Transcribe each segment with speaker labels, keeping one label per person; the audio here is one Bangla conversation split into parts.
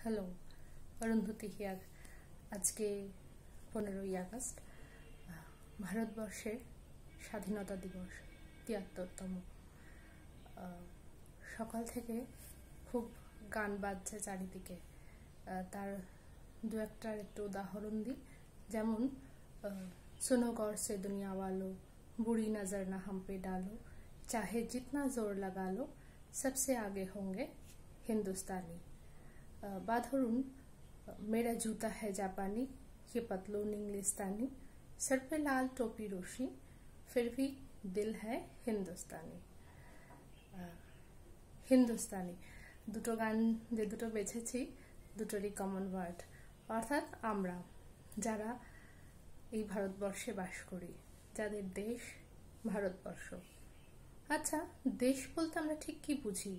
Speaker 1: হ্যালো অরুন্ধতী হিয়ার আজকে পনেরোই আগস্ট ভারতবর্ষের স্বাধীনতা দিবস তিয়াত্তরতম সকাল থেকে খুব গান বাজছে চারিদিকে তার দু একটার একটু উদাহরণ দিই যেমন सुनो गौर से दुनिया वालों बुरी नज़र ना हम पे डालो चाहे जितना जोर लगा लो सबसे आगे होंगे हिंदुस्तानी বা ধরুন मेरा जूता है जापानी ये पतलून इंग्लिस्तानी सर पे लाल टोपी रोशनी फिर भी दिल है হিন্দুস্তানি হিন্দুস্তানি দুটো গান যে দুটো বেছেছি দুটোরই কমন ওয়ার্ড অর্থাৎ আমরা যারা এই ভারতবর্ষে বাস করি যাদের দেশ ভারতবর্ষ আচ্ছা দেশ বলতে আমরা ঠিক কি বুঝি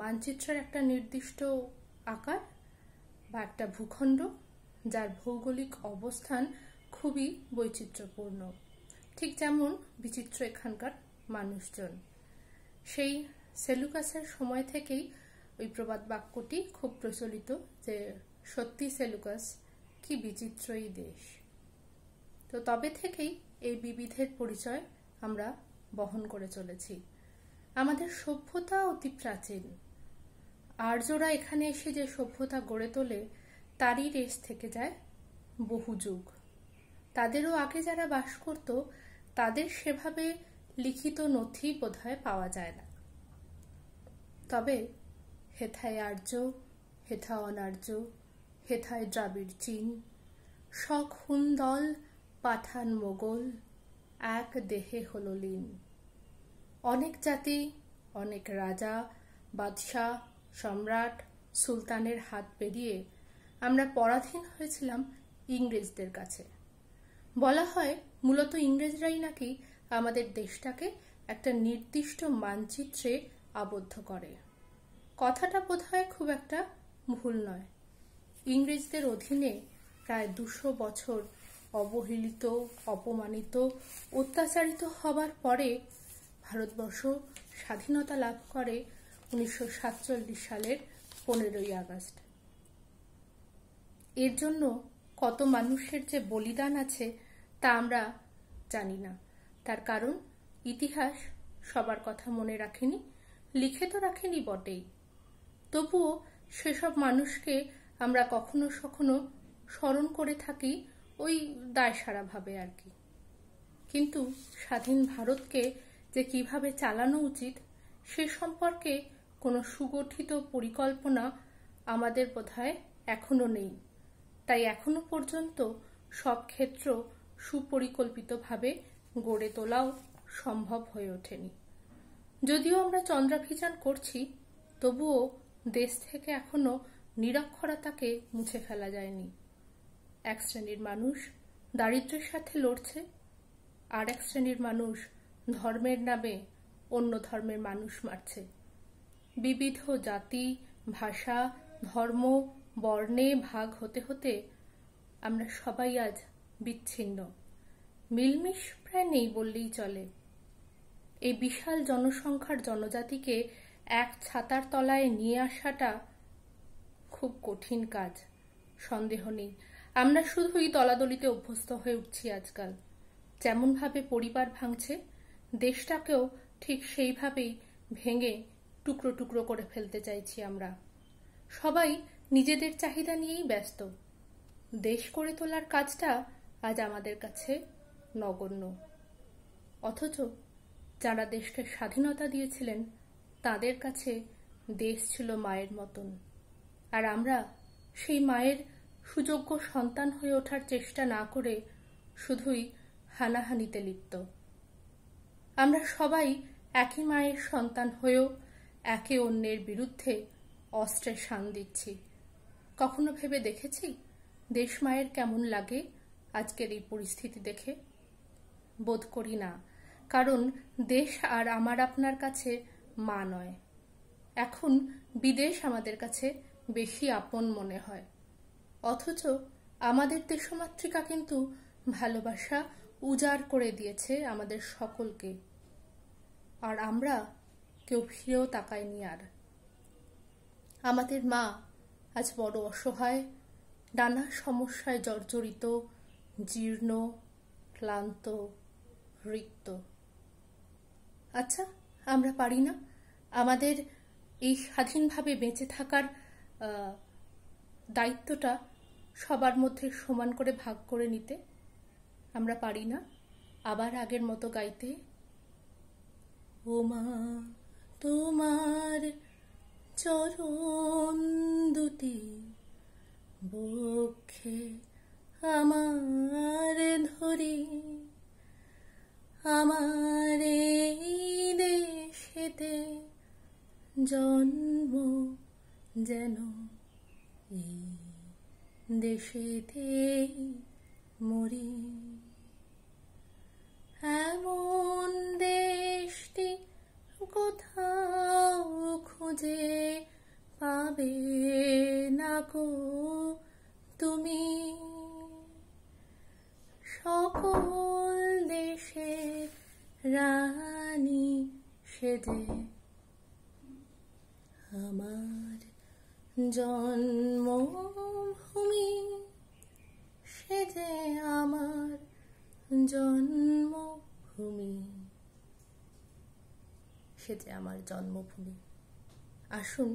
Speaker 1: মানচিত্রের একটা নির্দিষ্ট আকার বা একটা ভূখণ্ড, যার ভৌগোলিক অবস্থান খুবই বৈচিত্র্যপূর্ণ। ঠিক যেমন বিচিত্র এখানকার মানুষজন। সেই সেলুকাসের সময় থেকেই ওই প্রবাদ বাক্যটি খুব প্রচলিত যে, সত্যি সেলুকাস, কি বিচিত্রই দেশ? তো তবে থেকেই এই বিবিধের পরিচয় আমরা বহন করে চলেছি। আমাদের সভ্যতা অতি প্রাচীন। আর্যরা এখানে এসে যে সভ্যতা গড়ে তোলে, তারই রেস থেকে যায় বহু যুগ। তাদেরও আগে যারা বাস করত, তাদের সেভাবে লিখিত নথি বোধহয় পাওয়া যায় না। তবে হেথায় আর্য হেথা অনার্য, হেথায় দ্রাবিড় চীন শখ হুন্দল পাঠান মোগল, এক দেহে হল লীন। অনেক জাতি, অনেক রাজা, বাদশাহ সম্রাট সুলতানের হাত পেরিয়ে আমরা পরাধীন হয়েছিলাম ইংরেজদের কাছে। বলা হয়, মূলত ইংরেজরাই নাকি আমাদের দেশটাকে একটা নির্দিষ্ট মানচিত্রে আবদ্ধ করে। কথাটা বোধ হয় খুব একটা ভুল নয়। ইংরেজদের অধীনে প্রায় দুশো বছর অবহেলিত, অপমানিত, অত্যাচারিত হবার পরে ভারতবর্ষ স্বাধীনতা লাভ করে উনিশশো সাতচল্লিশ সালের পনেরোই আগস্ট। এর জন্য কত মানুষের যে বলিদান আছে তা আমরা জানি না। তার কারণ ইতিহাস সবার কথা মনে রাখেনি, লিখে তো রাখেনি বটেই। তবুও সেসব মানুষকে আমরা কখনো সখনো স্মরণ করে থাকি ওই দায় সারাভাবে আর কি। কিন্তু স্বাধীন ভারতকে যে কীভাবে চালানো উচিত সে সম্পর্কে কোনো সুগঠিত পরিকল্পনা আমাদের বোধহয় এখনও নেই। তাই এখনও পর্যন্ত সব ক্ষেত্র সুপরিকল্পিতভাবে গড়ে তোলাও সম্ভব হয়ে ওঠেনি। যদিও আমরা চন্দ্রাভিযান করছি, তবুও দেশ থেকে এখনও নিরক্ষরতাকে মুছে ফেলা যায়নি। এক শ্রেণির মানুষ দারিদ্রের সাথে লড়ছে আর এক শ্রেণির মানুষ ধর্মের নামে অন্য ধর্মের মানুষ মারছে। বিবিধ জাতি, ভাষা, ধর্ম, বর্ণে ভাগ হতে হতে আমরা সবাই আজ বিচ্ছিন্ন। মিলমিশ প্রায় নেই বললেই চলে। এই বিশাল জনসংখ্যার জনজাতিকে এক ছাতার তলায় নিয়ে আসাটা খুব কঠিন কাজ। সন্দেহ নেই। আমরা শুধুই দলাদলিতে অভ্যস্ত হয়ে উঠছি আজকাল। যেমনভাবে পরিবার ভাঙছে, দেশটাকেও ঠিক সেইভাবেই ভেঙে টুকরো টুকরো করে ফেলতে চাইছি আমরা। সবাই নিজেদের চাহিদা নিয়েই ব্যস্ত। দেশ করে তোলার কাজটা আজ আমাদের কাছে নগণ্য। অথচ যারা দেশকে স্বাধীনতা দিয়েছিলেন, তাদের কাছে দেশ ছিল মায়ের মতন। আর আমরা সেই মায়ের সুযোগ্য সন্তান হয়ে ওঠার চেষ্টা না করে শুধুই হানাহানিতে লিপ্ত। আমরা সবাই একই মায়ের সন্তান হয়েও একে অন্যের বিরুদ্ধে অস্ত্রের শান দিচ্ছি। কখনো ভেবে দেখেছি? দেশ মায়ের কেমন লাগে আজকের এই পরিস্থিতি দেখে? বোধ করি না, কারণ দেশ আর আমার আপনার কাছে মা নয়। এখন বিদেশ আমাদের কাছে বেশি আপন মনে হয়। অথচ আমাদের দেশমাতৃকা কিন্তু ভালোবাসা উজাড় করে দিয়েছে আমাদের সকলকে। আর আমরা কেউ ফিরেও তাকায়নি আর। আমাদের মা আজ বড় অসহায়, নানা সমস্যায় জর্জরিত, জীর্ণ, ক্লান্ত, রিক্ত। আচ্ছা আমরা পারি না? আমাদের এই স্বাধীনভাবে বেঁচে থাকার দায়িত্বটা সবার মধ্যে সমান করে ভাগ করে নিতে আমরা পারি না? আবার আগের মতো গাইতে। ও মা তোমার চরণ দুটি বক্ষে আমার ধরি। আমার এই দেশেতে জন্ম যেন, এই দেশেতে মরি। এমন দেশটি সকল দেশের রানী সেজে আমার জন্মভূমি সেজে আমার জন্মভূমি সেজে আমার জন্মভূমি। আসুন,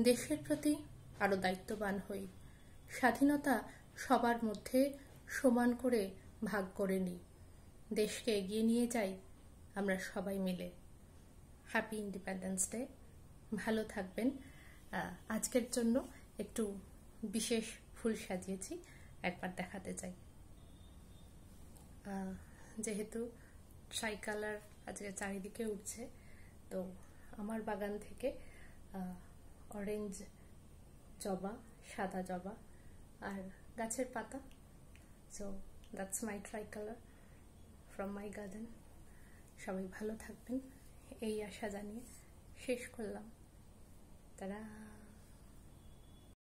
Speaker 1: দেশের প্রতি আরও দায়িত্ববান হই। স্বাধীনতা সবার মধ্যে সমান করে ভাগ করে নিই। দেশকে এগিয়ে নিয়ে যাই আমরা সবাই মিলে। হ্যাপি ইন্ডিপেন্ডেন্স ডে ভালো থাকবেন। আজকের জন্য একটু বিশেষ ফুল সাজিয়েছি, একবার দেখাতে চাই। যেহেতু ট্রাই কালার আজকে চারিদিকে উঠছে তো আমার বাগান থেকে অরেঞ্জ জবা, সাদা জবা আর গাছের পাতা। So that's my tricolour from my garden সবাই ভালো থাকবেন। এই আশা জানিয়ে শেষ করলাম। তারা